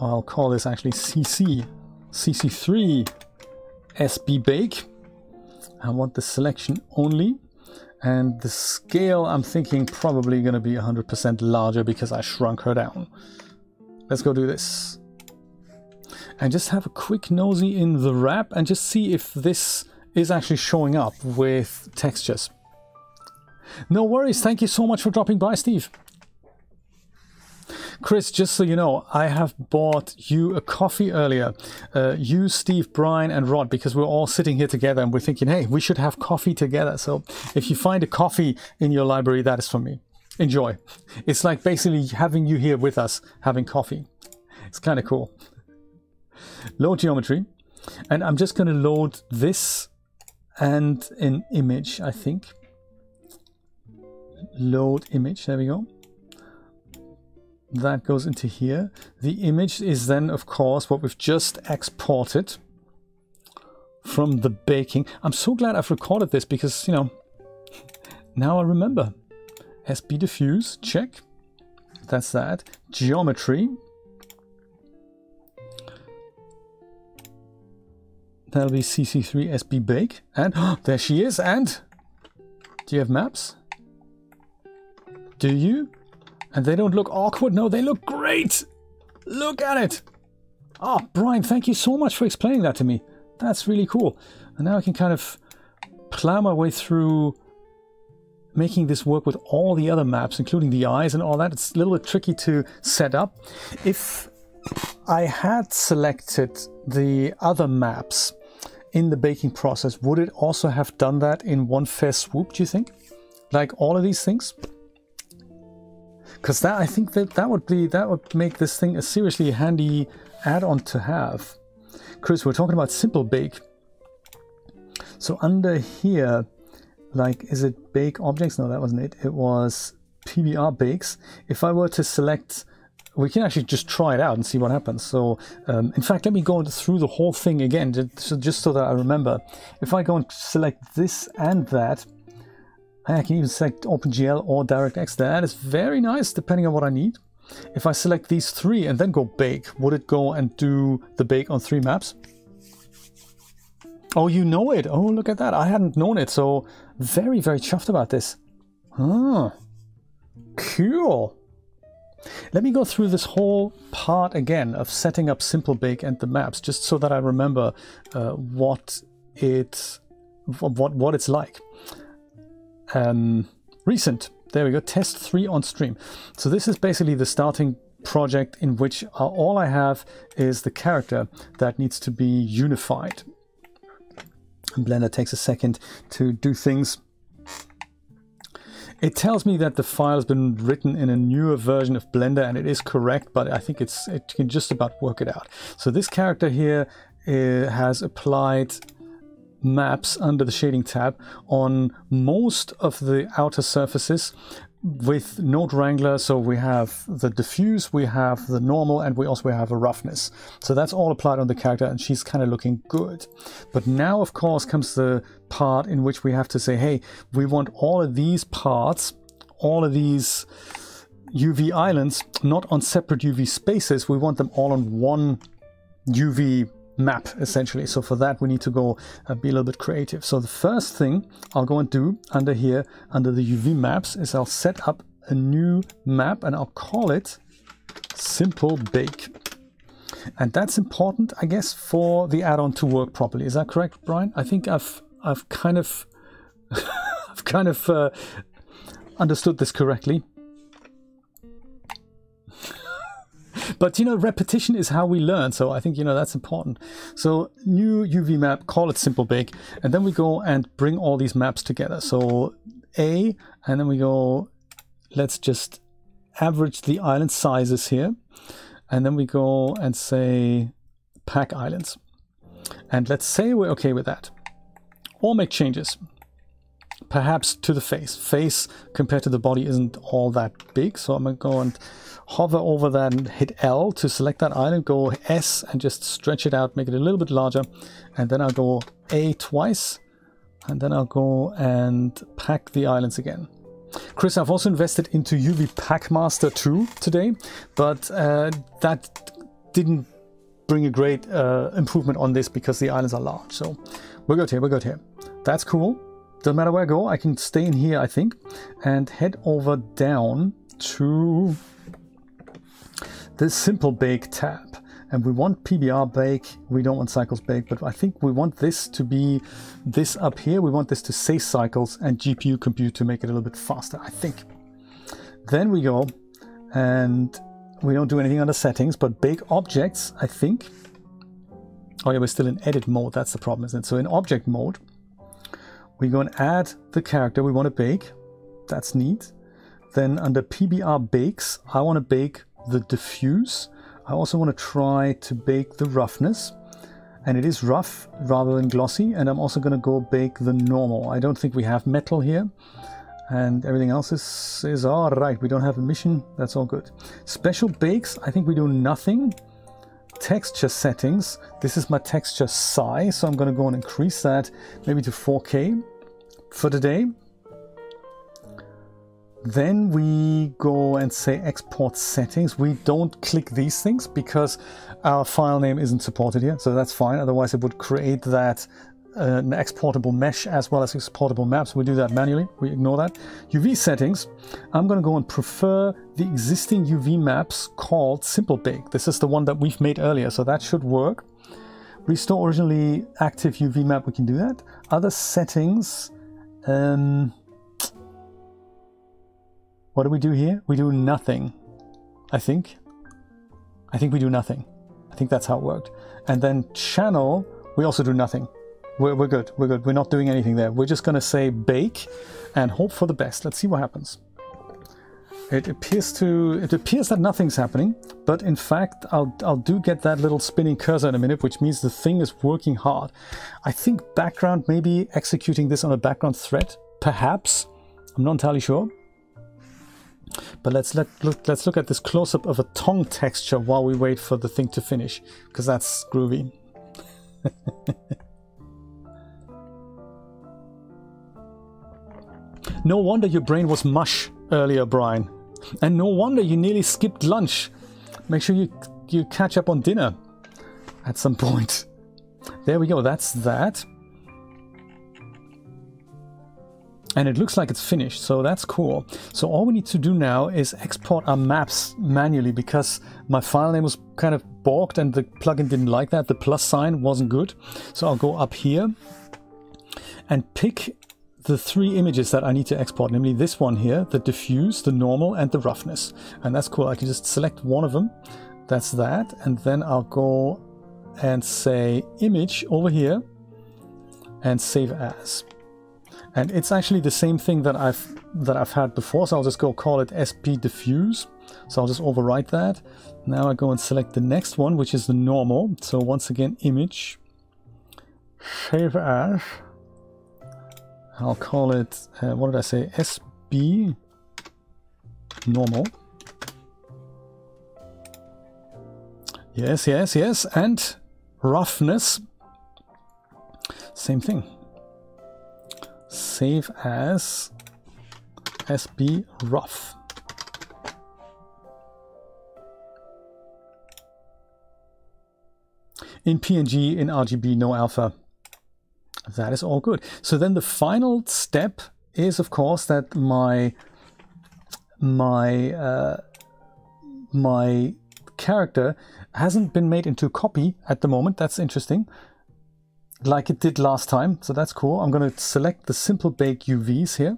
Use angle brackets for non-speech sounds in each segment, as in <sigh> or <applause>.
I'll call this actually CC, CC3 SB Bake. I want the selection only. And the scale, I'm thinking probably going to be 100% larger because I shrunk her down. Let's go do this. And just have a quick nosy in the wrap and just see if this is actually showing up with textures. No worries. Thank you so much for dropping by, Steve. Chris, just so you know, I have bought you a coffee earlier. Uh, you, Steve, Brian, and Rod, because we're all sitting here together and we're thinking, hey, we should have coffee together. So if you find a coffee in your library, that is for me. Enjoy. It's like basically having you here with us having coffee. It's kind of cool. Load geometry. And I'm just going to load this and an image, I think. Load image. There we go that goes into here. The image is then, of course, what we've just exported from the baking. I'm so glad I've recorded this because, you know, now I remember. SB diffuse, check. That's that. Geometry. That'll be CC3 SB bake. And oh, <gasps> there she is. And do you have maps? Do you? And they don't look awkward. No, they look great. Look at it. Oh, Brian, thank you so much for explaining that to me. That's really cool. And now I can kind of plow my way through making this work with all the other maps, including the eyes and all that. It's a little bit tricky to set up. If I had selected the other maps in the baking process, would it also have done that in one fair swoop, do you think? Like all of these things? Because that I think that that would be that would make this thing a seriously handy add-on to have. Chris, we're talking about simple bake. So under here, like, is it bake objects? No, that wasn't it. It was PBR bakes. If I were to select, we can actually just try it out and see what happens. So, um, in fact, let me go through the whole thing again, just, just so that I remember. If I go and select this and that, I can even select OpenGL or DirectX. That is very nice, depending on what I need. If I select these three and then go bake, would it go and do the bake on three maps? Oh, you know it. Oh, look at that. I hadn't known it, so very, very chuffed about this. Huh. Cool. Let me go through this whole part again of setting up Simple Bake and the maps, just so that I remember uh, what it what what it's like um, recent. There we go, test three on stream. So this is basically the starting project in which uh, all I have is the character that needs to be unified. And Blender takes a second to do things. It tells me that the file has been written in a newer version of Blender and it is correct, but I think it's it can just about work it out. So this character here uh, has applied maps under the shading tab on most of the outer surfaces with Node Wrangler. So we have the diffuse, we have the normal, and we also have a roughness. So that's all applied on the character and she's kind of looking good. But now, of course, comes the part in which we have to say, hey, we want all of these parts, all of these UV islands, not on separate UV spaces. We want them all on one UV map essentially. So for that we need to go uh, be a little bit creative. So the first thing I'll go and do under here, under the UV maps, is I'll set up a new map and I'll call it Simple Bake. And that's important, I guess, for the add-on to work properly. Is that correct, Brian? I think I've I've kind of <laughs> I've kind of uh, understood this correctly. But you know, repetition is how we learn. So I think, you know, that's important. So new UV map, call it simple bake. And then we go and bring all these maps together. So A, and then we go, let's just average the island sizes here. And then we go and say pack islands. And let's say we're okay with that. Or make changes perhaps to the face. Face compared to the body isn't all that big, so I'm going to go and hover over that and hit L to select that island, go S and just stretch it out, make it a little bit larger, and then I'll go A twice, and then I'll go and pack the islands again. Chris, I've also invested into UV Packmaster 2 today, but uh, that didn't bring a great uh, improvement on this because the islands are large. So we're good here, we're good here. That's cool. Doesn't matter where I go, I can stay in here, I think, and head over down to the Simple Bake tab. And we want PBR bake, we don't want cycles bake, but I think we want this to be this up here. We want this to say cycles and GPU compute to make it a little bit faster, I think. Then we go and we don't do anything under settings, but bake objects, I think. Oh yeah, we're still in edit mode. That's the problem, isn't it? So in object mode, we go and add the character we want to bake. That's neat. Then under PBR bakes, I want to bake the diffuse. I also want to try to bake the roughness. And it is rough rather than glossy. And I'm also going to go bake the normal. I don't think we have metal here and everything else is, is all right. We don't have emission. That's all good. Special bakes, I think we do nothing. Texture settings. This is my texture size, so I'm going to go and increase that maybe to 4K for today. Then we go and say export settings. We don't click these things because our file name isn't supported here, so that's fine. Otherwise it would create that an exportable mesh as well as exportable maps. We do that manually. We ignore that. UV settings. I'm going to go and prefer the existing UV maps called Simple Bake. This is the one that we've made earlier, so that should work. Restore originally active UV map. We can do that. Other settings. Um, what do we do here? We do nothing. I think. I think we do nothing. I think that's how it worked. And then channel, we also do nothing. We're, we're good. We're good. We're not doing anything there. We're just going to say bake and hope for the best. Let's see what happens. It appears to it appears that nothing's happening, but in fact, I'll I'll do get that little spinning cursor in a minute, which means the thing is working hard. I think background maybe executing this on a background thread, perhaps. I'm not entirely sure. But let's let, look let's look at this close up of a tongue texture while we wait for the thing to finish, because that's groovy. <laughs> No wonder your brain was mush earlier, Brian. And no wonder you nearly skipped lunch. Make sure you, you catch up on dinner at some point. There we go, that's that. And it looks like it's finished, so that's cool. So all we need to do now is export our maps manually because my file name was kind of balked and the plugin didn't like that. The plus sign wasn't good. So I'll go up here and pick the three images that I need to export, namely this one here, the diffuse, the normal, and the roughness. And that's cool. I can just select one of them. That's that. And then I'll go and say image over here and save as. And it's actually the same thing that I've that I've had before. So I'll just go call it SB diffuse. So I'll just overwrite that. Now I go and select the next one, which is the normal. So once again, image, save as I'll call it, uh, what did I say, SB normal. Yes, yes, yes, and roughness, same thing. Save as SB rough. In PNG, in RGB, no alpha. That is all good. So then the final step is, of course, that my my uh, my character hasn't been made into copy at the moment. That's interesting. Like it did last time, so that's cool. I'm going to select the simple bake UVs here,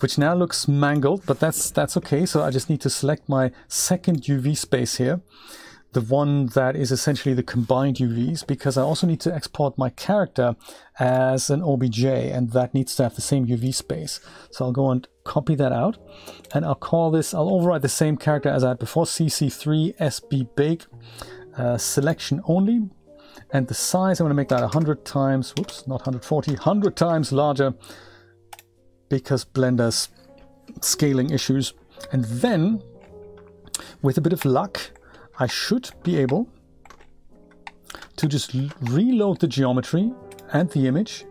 which now looks mangled, but that's that's okay. So I just need to select my second UV space here the one that is essentially the combined UVs because I also need to export my character as an OBJ and that needs to have the same UV space. So I'll go and copy that out and I'll call this, I'll override the same character as I had before, CC3 SB Bake uh, selection only. And the size, I'm going to make that 100 times, whoops, not 140, 100 times larger because Blender's scaling issues. And then, with a bit of luck, I should be able to just reload the geometry and the image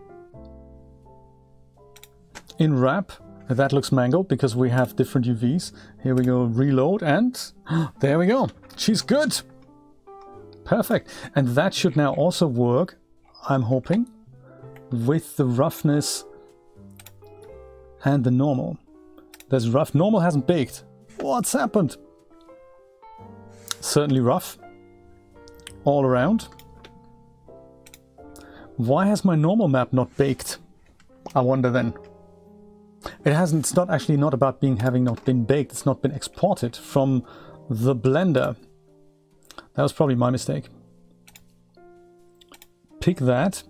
in wrap. That looks mangled because we have different UVs. Here we go, reload, and <gasps> there we go. She's good. Perfect. And that should now also work, I'm hoping, with the roughness and the normal. There's rough. Normal hasn't baked. What's happened? Certainly rough. All around. Why has my normal map not baked? I wonder then. It hasn't, it's not actually not about being having not been baked, it's not been exported from the blender. That was probably my mistake. Pick that.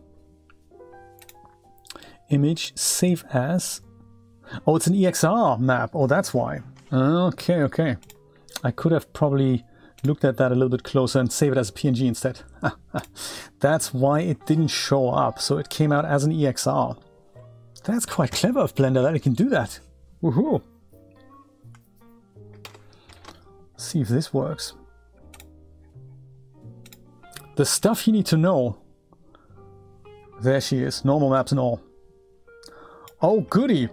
Image, save as. Oh, it's an EXR map. Oh, that's why. Okay, okay. I could have probably looked at that a little bit closer and save it as a PNG instead. <laughs> that's why it didn't show up. So it came out as an EXR. That's quite clever of Blender that it can do that. Woohoo! See if this works. The stuff you need to know. There she is, normal maps and all. Oh, goody!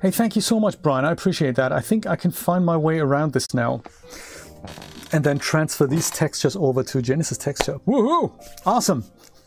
Hey, thank you so much, Brian. I appreciate that. I think I can find my way around this now. And then transfer these textures over to Genesis texture. Woohoo! Awesome!